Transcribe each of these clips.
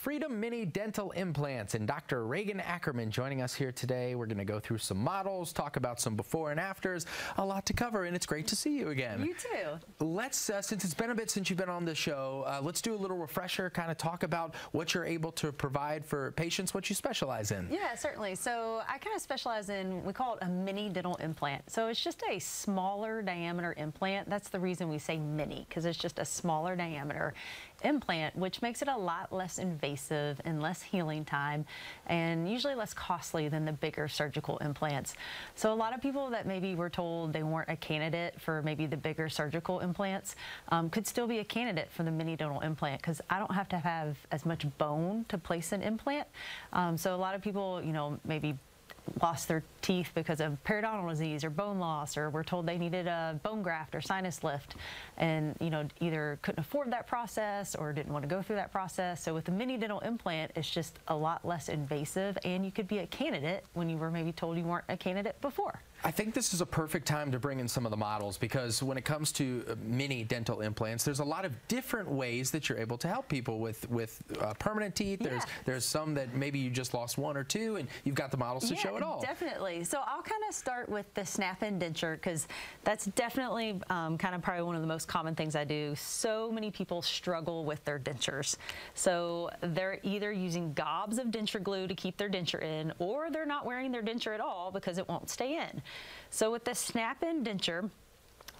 Freedom Mini Dental Implants and Dr. Regan Ackerman joining us here today. We're going to go through some models, talk about some before and afters, a lot to cover, and it's great to see you again. You too. Let's, uh, since it's been a bit since you've been on the show, uh, let's do a little refresher, kind of talk about what you're able to provide for patients, what you specialize in. Yeah, certainly. So I kind of specialize in, we call it a mini dental implant. So it's just a smaller diameter implant. That's the reason we say mini, because it's just a smaller diameter implant, which makes it a lot less invasive and less healing time and usually less costly than the bigger surgical implants. So a lot of people that maybe were told they weren't a candidate for maybe the bigger surgical implants um, could still be a candidate for the mini dental implant because I don't have to have as much bone to place an implant. Um, so a lot of people, you know, maybe lost their teeth because of periodontal disease or bone loss or were told they needed a bone graft or sinus lift and you know either couldn't afford that process or didn't want to go through that process. So with the mini dental implant it's just a lot less invasive and you could be a candidate when you were maybe told you weren't a candidate before I think this is a perfect time to bring in some of the models because when it comes to uh, mini dental implants, there's a lot of different ways that you're able to help people with with uh, permanent teeth. Yeah. There's there's some that maybe you just lost one or two, and you've got the models to yeah, show it all. Definitely. So I'll kind of start with the snap-in denture because that's definitely um, kind of probably one of the most common things I do. So many people struggle with their dentures. So they're either using gobs of denture glue to keep their denture in, or they're not wearing their denture at all because it won't stay in. So with the snap-in denture,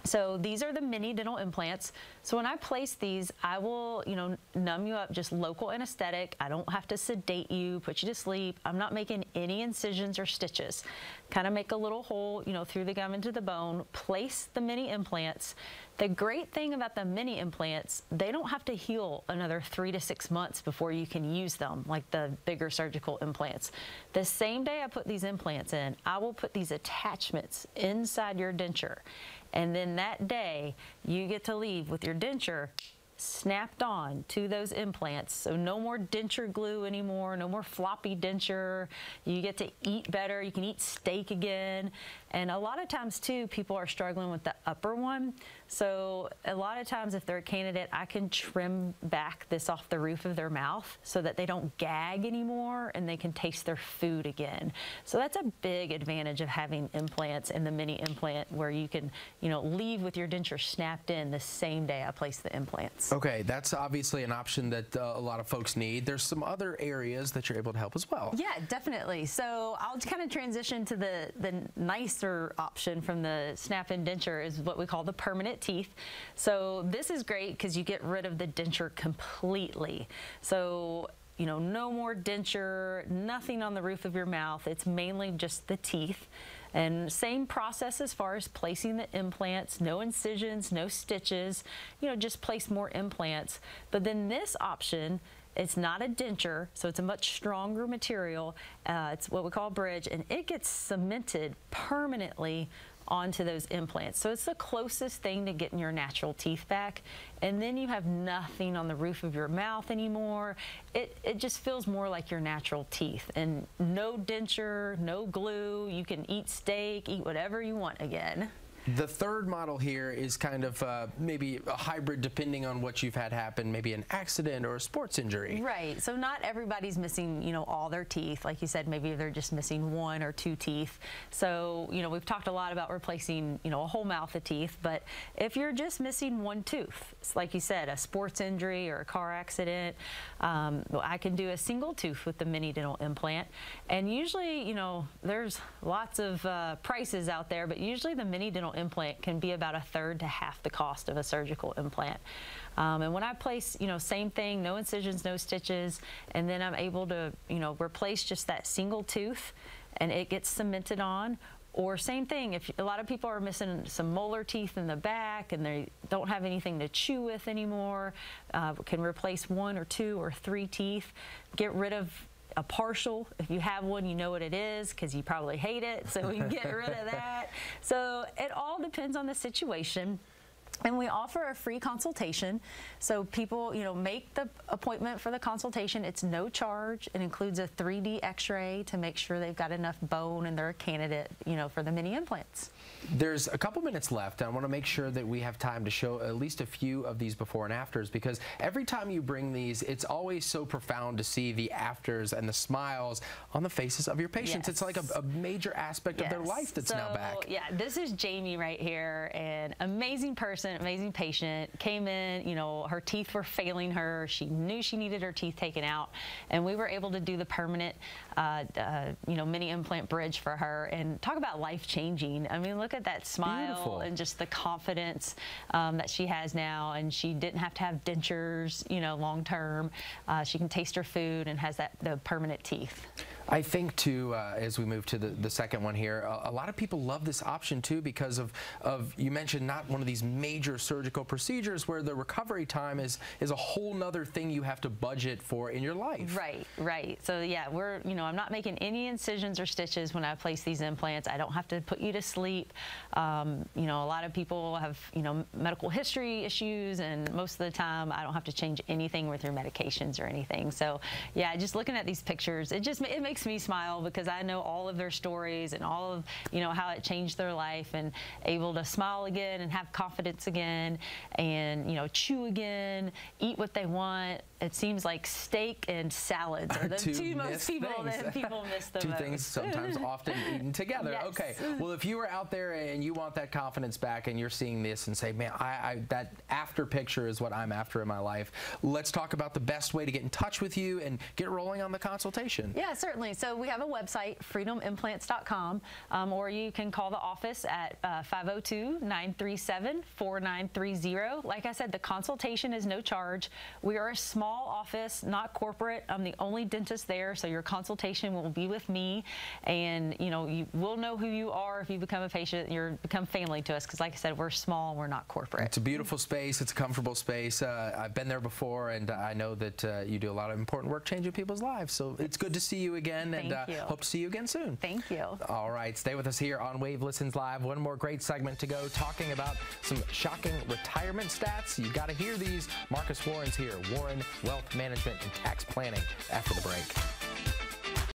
so these are the mini dental implants. So when I place these, I will, you know, numb you up, just local anesthetic. I don't have to sedate you, put you to sleep. I'm not making any incisions or stitches. Kind of make a little hole, you know, through the gum into the bone, place the mini implants. The great thing about the mini implants, they don't have to heal another three to six months before you can use them, like the bigger surgical implants. The same day I put these implants in, I will put these attachments inside your denture. And then that day, you get to leave with your denture snapped on to those implants. So no more denture glue anymore, no more floppy denture. You get to eat better, you can eat steak again. And a lot of times too, people are struggling with the upper one. So a lot of times if they're a candidate, I can trim back this off the roof of their mouth so that they don't gag anymore and they can taste their food again. So that's a big advantage of having implants and the mini implant where you can, you know, leave with your denture snapped in the same day I place the implants. Okay, that's obviously an option that uh, a lot of folks need. There's some other areas that you're able to help as well. Yeah, definitely. So I'll kind of transition to the, the nicer option from the snap-in denture is what we call the permanent teeth. So this is great because you get rid of the denture completely. So you know, no more denture, nothing on the roof of your mouth. It's mainly just the teeth. And same process as far as placing the implants, no incisions, no stitches, you know, just place more implants. But then this option, it's not a denture, so it's a much stronger material. Uh, it's what we call bridge, and it gets cemented permanently onto those implants. So it's the closest thing to getting your natural teeth back. And then you have nothing on the roof of your mouth anymore. It, it just feels more like your natural teeth and no denture, no glue. You can eat steak, eat whatever you want again. The third model here is kind of uh, maybe a hybrid depending on what you've had happen, maybe an accident or a sports injury. Right. So not everybody's missing, you know, all their teeth. Like you said, maybe they're just missing one or two teeth. So, you know, we've talked a lot about replacing, you know, a whole mouth of teeth. But if you're just missing one tooth, like you said, a sports injury or a car accident, um, I can do a single tooth with the mini dental implant. And usually, you know, there's lots of uh, prices out there, but usually the mini dental implant can be about a third to half the cost of a surgical implant. Um, and when I place, you know, same thing, no incisions, no stitches, and then I'm able to, you know, replace just that single tooth and it gets cemented on or same thing, if a lot of people are missing some molar teeth in the back and they don't have anything to chew with anymore, uh, can replace one or two or three teeth, get rid of a partial. If you have one, you know what it is because you probably hate it, so we can get rid of that. So it all depends on the situation. And we offer a free consultation. So people, you know, make the appointment for the consultation. It's no charge. It includes a 3D x-ray to make sure they've got enough bone and they're a candidate, you know, for the mini implants. There's a couple minutes left. I want to make sure that we have time to show at least a few of these before and afters because every time you bring these, it's always so profound to see the afters and the smiles on the faces of your patients. Yes. It's like a, a major aspect Yes. of their life that's so, now back. Yeah, this is Jamie right here, an amazing person, amazing patient. Came in, you know, her teeth were failing her. She knew she needed her teeth taken out, and we were able to do the permanent, uh, uh, you know, mini implant bridge for her. And talk about life changing. I mean, look at that smile Beautiful. and just the confidence um, that she has now, and she didn't have to have dentures, you know, long term. Uh, she can taste her food and has that the permanent teeth. I think too, uh, as we move to the, the second one here, a, a lot of people love this option too because of, of you mentioned not one of these major surgical procedures where the recovery time is is a whole nother thing you have to budget for in your life. Right, right. So yeah, we're you know I'm not making any incisions or stitches when I place these implants. I don't have to put you to sleep. Um, you know, a lot of people have you know medical history issues, and most of the time I don't have to change anything with your medications or anything. So yeah, just looking at these pictures, it just it makes me smile because I know all of their stories and all of you know how it changed their life and able to smile again and have confidence again and you know chew again, eat what they want. It seems like steak and salads are the Two two, most people things. that people miss the Two most. things sometimes often eaten together. Yes. Okay. Well, if you are out there and you want that confidence back and you're seeing this and say, man, I, I, that after picture is what I'm after in my life, let's talk about the best way to get in touch with you and get rolling on the consultation. Yeah, certainly. So we have a website, freedomimplants.com, um, or you can call the office at uh, 502-937-4930. Like I said, the consultation is no charge. We are a small office, not corporate. I'm the only dentist there, so your consultation will be with me, and you know you will know who you are if you become a patient. You're become family to us because, like I said, we're small, we're not corporate. It's a beautiful space. It's a comfortable space. Uh, I've been there before, and I know that uh, you do a lot of important work changing people's lives. So it's good to see you again, and Thank uh, you. hope to see you again soon. Thank you. All right, stay with us here on Wave Listens Live. One more great segment to go, talking about some shocking retirement stats. You've got to hear these. Marcus Warren's here. Warren Wealth Management and Tax Planning after the break.